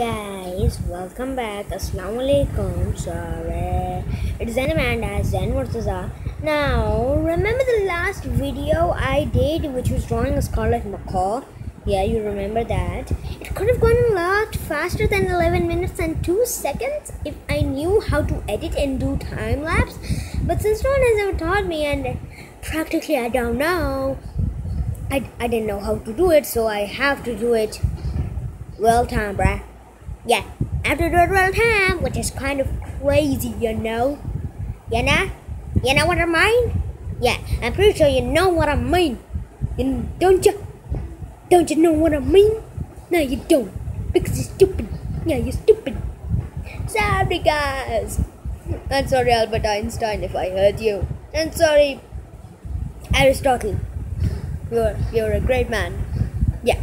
guys, welcome back. Assalamu alaikum. Sorry, it's Zain Amanda, Zain versus A. Now, remember the last video I did, which was drawing a scarlet macaw? Yeah, you remember that. It could have gone a lot faster than 11 minutes and 2 seconds if I knew how to edit and do time lapse. But since no one has ever taught me, and practically I don't know, I, I didn't know how to do it, so I have to do it well time, bruh. Yeah, after to do time, which is kind of crazy, you know? You know? You know what I mean? Yeah, I'm pretty sure you know what I mean. You, don't you? Don't you know what I mean? No, you don't. Because you're stupid. Yeah, you're stupid. Sorry, guys. I'm sorry, Albert Einstein, if I hurt you. And sorry, Aristotle. You're, you're a great man. Yeah,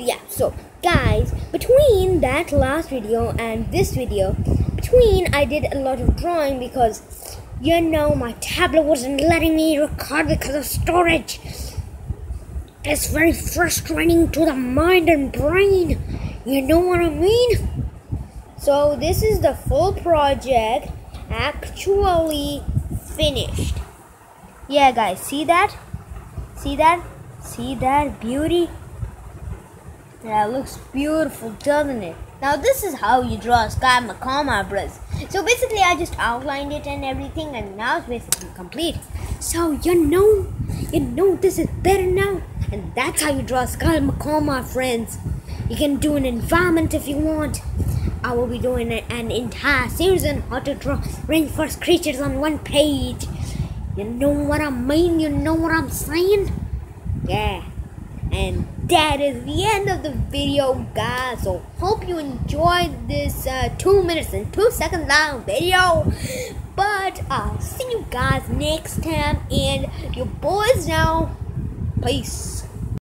yeah, so guys between that last video and this video between i did a lot of drawing because you know my tablet wasn't letting me record because of storage. It's very frustrating to the mind and brain. You know what i mean? So this is the full project actually finished. Yeah guys see that? See that? See that beauty yeah, it looks beautiful, doesn't it? Now this is how you draw a sky my brothers. So basically I just outlined it and everything and now it's basically complete. So you know, you know this is better now. And that's how you draw a sky macaw, my friends. You can do an environment if you want. I will be doing an entire series on how to draw rainforest creatures on one page. You know what I mean? You know what I'm saying? That is the end of the video guys. So hope you enjoyed this uh, 2 minutes and 2 seconds long video. But i'll see you guys next time. And your boys now peace